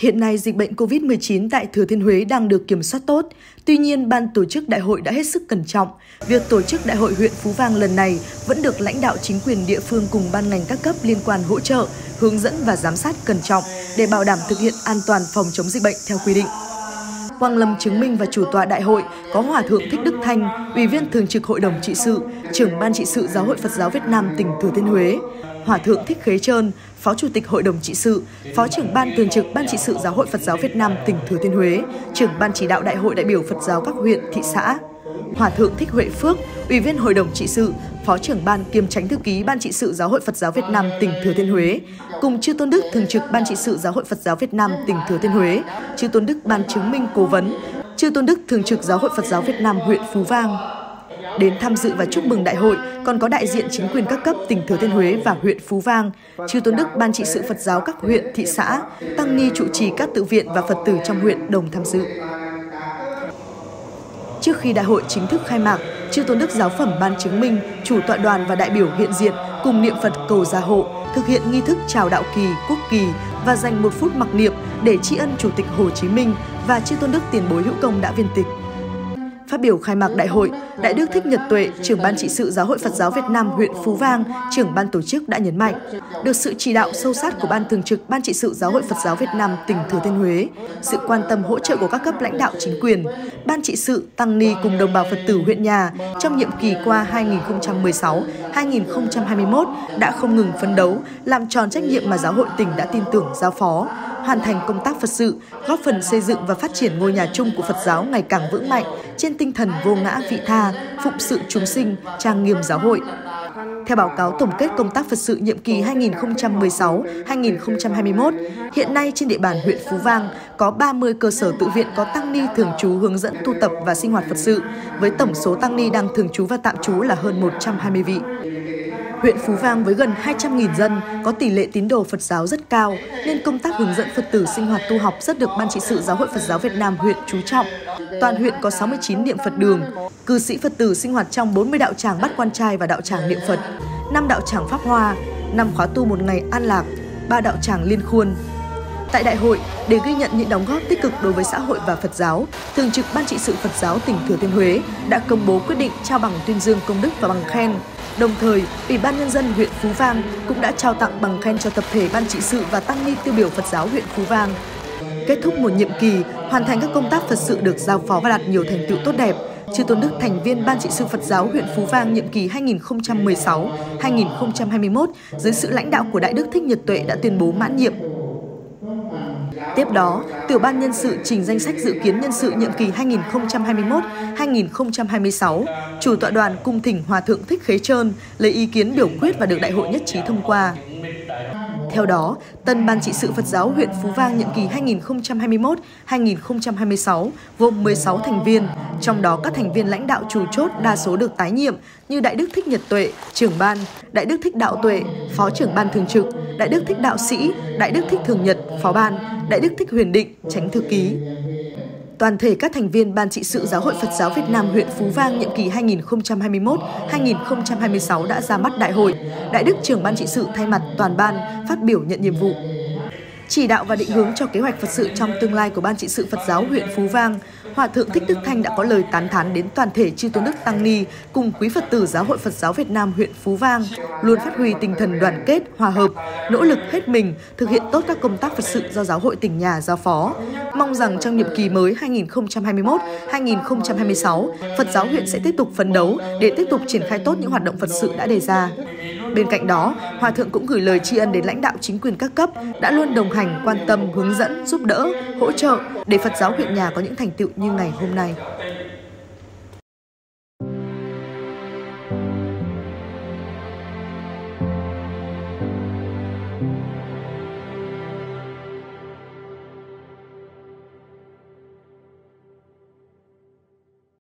Hiện nay, dịch bệnh COVID-19 tại Thừa Thiên Huế đang được kiểm soát tốt. Tuy nhiên, ban tổ chức đại hội đã hết sức cẩn trọng. Việc tổ chức đại hội huyện Phú Vang lần này vẫn được lãnh đạo chính quyền địa phương cùng ban ngành các cấp liên quan hỗ trợ, hướng dẫn và giám sát cẩn trọng để bảo đảm thực hiện an toàn phòng chống dịch bệnh theo quy định. Quang Lâm chứng minh và chủ tọa đại hội có Hòa Thượng Thích Đức Thanh, Ủy viên Thường trực Hội đồng Trị sự, trưởng Ban Trị sự Giáo hội Phật giáo Việt Nam tỉnh Thừa Thiên Huế, Hòa Thượng Thích Khế Trơn, Phó Chủ tịch Hội đồng Trị sự, Phó trưởng Ban Thường trực Ban Trị sự Giáo hội Phật giáo Việt Nam tỉnh Thừa Thiên Huế, trưởng Ban chỉ đạo Đại hội đại biểu Phật giáo các huyện, thị xã. Hòa Thượng Thích Huệ Phước, Ủy viên Hội đồng Trị sự, Phó trưởng Ban kiêm Tránh Thư ký Ban Trị sự Giáo hội Phật giáo Việt Nam tỉnh Thừa Thiên Huế, cùng Chư Tôn Đức Thường trực Ban Trị sự Giáo hội Phật giáo Việt Nam tỉnh Thừa Thiên Huế, Chư Tôn Đức Ban chứng minh cố vấn, Chư Tôn Đức Thường trực Giáo hội Phật giáo Việt Nam huyện Phú Vang. Đến tham dự và chúc mừng đại hội còn có đại diện chính quyền các cấp tỉnh Thừa Thiên Huế và huyện Phú Vang, Chư Tôn Đức Ban trị sự Phật giáo các huyện, thị xã, tăng ni trụ trì các tự viện và Phật tử trong huyện đồng tham dự. Trước khi đại hội chính thức khai mạc, Chư Tôn Đức Giáo phẩm Ban chứng minh, chủ tọa đoàn và đại biểu hiện diện cùng niệm Phật cầu gia hộ, thực hiện nghi thức chào đạo kỳ, quốc kỳ và dành một phút mặc niệm để tri ân Chủ tịch Hồ Chí Minh và Chư Tôn Đức tiền bối hữu công đã viên tịch. Phát biểu khai mạc đại hội, Đại đức Thích Nhật Tuệ, trưởng ban trị sự Giáo hội Phật giáo Việt Nam huyện Phú Vang, trưởng ban tổ chức đã nhấn mạnh, được sự chỉ đạo sâu sát của ban thường trực Ban trị sự Giáo hội Phật giáo Việt Nam tỉnh Thừa Thiên Huế, sự quan tâm hỗ trợ của các cấp lãnh đạo chính quyền, ban trị sự tăng ni cùng đồng bào Phật tử huyện nhà trong nhiệm kỳ qua 2016-2021 đã không ngừng phấn đấu, làm tròn trách nhiệm mà giáo hội tỉnh đã tin tưởng giao phó, hoàn thành công tác Phật sự, góp phần xây dựng và phát triển ngôi nhà chung của Phật giáo ngày càng vững mạnh trên tinh thần vô ngã vị tha, phụng sự chúng sinh, trang nghiêm giáo hội. Theo báo cáo tổng kết công tác Phật sự nhiệm kỳ 2016-2021, hiện nay trên địa bàn huyện Phú Vang có 30 cơ sở tự viện có tăng ni thường trú hướng dẫn tu tập và sinh hoạt Phật sự, với tổng số tăng ni đang thường trú và tạm trú là hơn 120 vị. Huyện Phú Vang với gần 200.000 dân có tỷ lệ tín đồ Phật giáo rất cao nên công tác hướng dẫn Phật tử sinh hoạt tu học rất được Ban trị sự Giáo hội Phật giáo Việt Nam huyện chú trọng. Toàn huyện có 69 niệm Phật đường, cư sĩ Phật tử sinh hoạt trong 40 đạo tràng bắt quan trai và đạo tràng niệm Phật, 5 đạo tràng Pháp Hoa, 5 khóa tu một ngày an lạc, 3 đạo tràng liên khuôn, Tại đại hội, để ghi nhận những đóng góp tích cực đối với xã hội và Phật giáo, Thường trực Ban trị sự Phật giáo tỉnh Thừa Thiên Huế đã công bố quyết định trao bằng tuyên dương công đức và bằng khen. Đồng thời, Ủy ban Nhân dân huyện Phú Vang cũng đã trao tặng bằng khen cho tập thể Ban trị sự và tăng ni tiêu biểu Phật giáo huyện Phú Vang. Kết thúc một nhiệm kỳ, hoàn thành các công tác Phật sự được giao phó và đạt nhiều thành tựu tốt đẹp, Chư Tôn Đức thành viên Ban trị sự Phật giáo huyện Phú Vang nhiệm kỳ 2016-2021 dưới sự lãnh đạo của Đại Đức Thích Nhật Tuệ đã tuyên bố mãn nhiệm Tiếp đó, Tiểu ban nhân sự trình danh sách dự kiến nhân sự nhiệm kỳ 2021-2026. Chủ tọa đoàn cung thỉnh Hòa thượng Thích Khế Trơn lấy ý kiến biểu quyết và được đại hội nhất trí thông qua. Theo đó, tân ban trị sự Phật giáo huyện Phú Vang nhiệm kỳ 2021-2026 gồm 16 thành viên, trong đó các thành viên lãnh đạo chủ chốt đa số được tái nhiệm như Đại Đức Thích Nhật Tuệ, trưởng ban, Đại Đức Thích Đạo Tuệ, phó trưởng ban thường trực, Đại Đức Thích Đạo Sĩ, Đại Đức Thích Thường Nhật, phó ban, Đại Đức Thích Huyền Định, tránh thư ký. Toàn thể các thành viên Ban trị sự Giáo hội Phật giáo Việt Nam huyện Phú Vang nhiệm kỳ 2021-2026 đã ra mắt đại hội. Đại Đức trưởng Ban trị sự thay mặt toàn ban phát biểu nhận nhiệm vụ. Chỉ đạo và định hướng cho kế hoạch Phật sự trong tương lai của Ban trị sự Phật giáo huyện Phú Vang, Hòa thượng Thích Đức Thanh đã có lời tán thán đến toàn thể chư tôn đức tăng ni cùng quý Phật tử Giáo hội Phật giáo Việt Nam huyện Phú Vang luôn phát huy tinh thần đoàn kết, hòa hợp, nỗ lực hết mình thực hiện tốt các công tác Phật sự do Giáo hội tỉnh nhà giao phó. Mong rằng trong nhiệm kỳ mới 2021-2026, Phật giáo huyện sẽ tiếp tục phấn đấu để tiếp tục triển khai tốt những hoạt động Phật sự đã đề ra. Bên cạnh đó, Hòa thượng cũng gửi lời tri ân đến lãnh đạo chính quyền các cấp đã luôn đồng hành, quan tâm, hướng dẫn, giúp đỡ, hỗ trợ để Phật giáo huyện nhà có những thành tựu như ngày hôm nay.